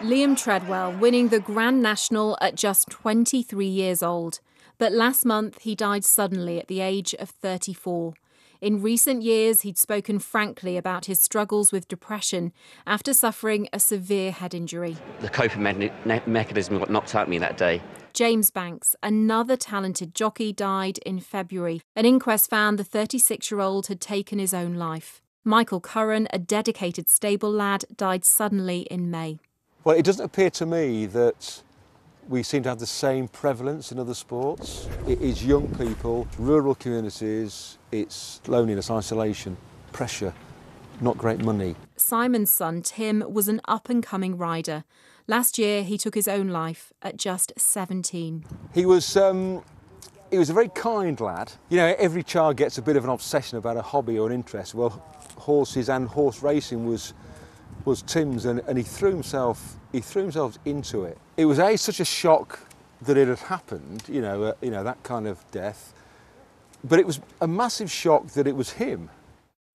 Liam Treadwell winning the Grand National at just 23 years old. But last month he died suddenly at the age of 34. In recent years, he'd spoken frankly about his struggles with depression after suffering a severe head injury. The coping me- mechanism got knocked out of me that day. James Banks, another talented jockey, died in February. An inquest found the 36 year old had taken his own life. Michael Curran, a dedicated stable lad, died suddenly in May. Well, it doesn't appear to me that we seem to have the same prevalence in other sports. It is young people, rural communities, it's loneliness, isolation, pressure, not great money. Simon's son, Tim, was an up and coming rider. Last year, he took his own life at just 17. He was. Um, he was a very kind lad. You know, every child gets a bit of an obsession about a hobby or an interest. Well, horses and horse racing was was Tim's, and, and he threw himself he threw himself into it. It was a such a shock that it had happened, you know, uh, you know that kind of death, but it was a massive shock that it was him.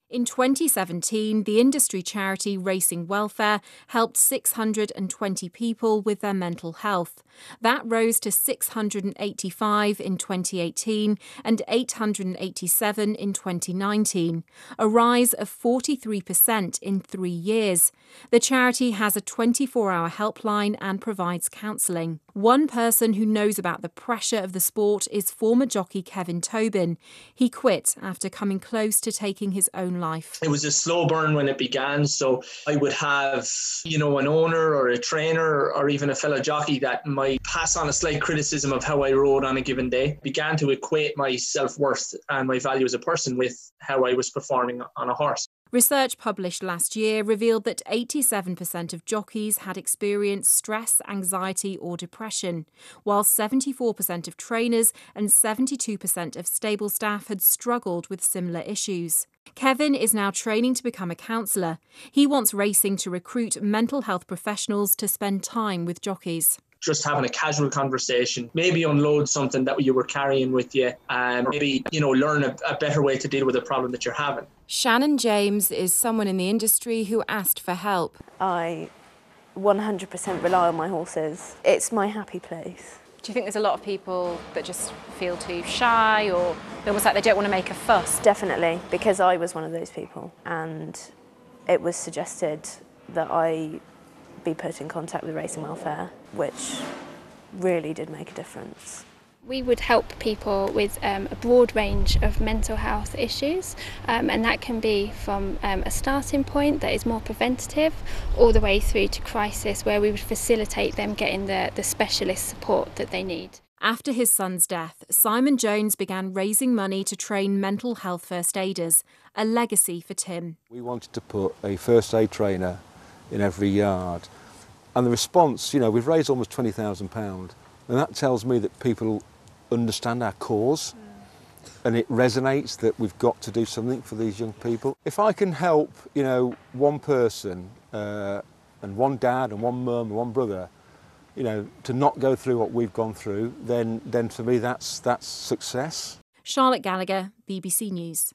In 2017, the industry charity Racing Welfare helped 620 people with their mental health. That rose to 685 in 2018 and 887 in 2019, a rise of 43% in three years. The charity has a 24 hour helpline and provides counselling. One person who knows about the pressure of the sport is former jockey Kevin Tobin. He quit after coming close to taking his own life. It was a slow burn when it began, so I would have, you know, an owner or a trainer or even a fellow jockey that might pass on a slight criticism of how I rode on a given day. Began to equate my self worth and my value as a person with how I was performing on a horse. Research published last year revealed that 87% of jockeys had experienced stress, anxiety, or depression, while 74% of trainers and 72% of stable staff had struggled with similar issues. Kevin is now training to become a counsellor. He wants racing to recruit mental health professionals to spend time with jockeys just having a casual conversation, maybe unload something that you were carrying with you, and maybe, you know, learn a, a better way to deal with a problem that you're having. Shannon James is someone in the industry who asked for help. I 100% rely on my horses. It's my happy place. Do you think there's a lot of people that just feel too shy or almost like they don't want to make a fuss? Definitely, because I was one of those people and it was suggested that I be put in contact with Racing Welfare, which really did make a difference. We would help people with um, a broad range of mental health issues, um, and that can be from um, a starting point that is more preventative all the way through to crisis, where we would facilitate them getting the, the specialist support that they need. After his son's death, Simon Jones began raising money to train mental health first aiders, a legacy for Tim. We wanted to put a first aid trainer in every yard. And the response, you know, we've raised almost £20,000, and that tells me that people understand our cause mm. and it resonates that we've got to do something for these young people. If I can help, you know, one person uh, and one dad and one mum and one brother, you know, to not go through what we've gone through, then, then for me that's, that's success. Charlotte Gallagher, BBC News.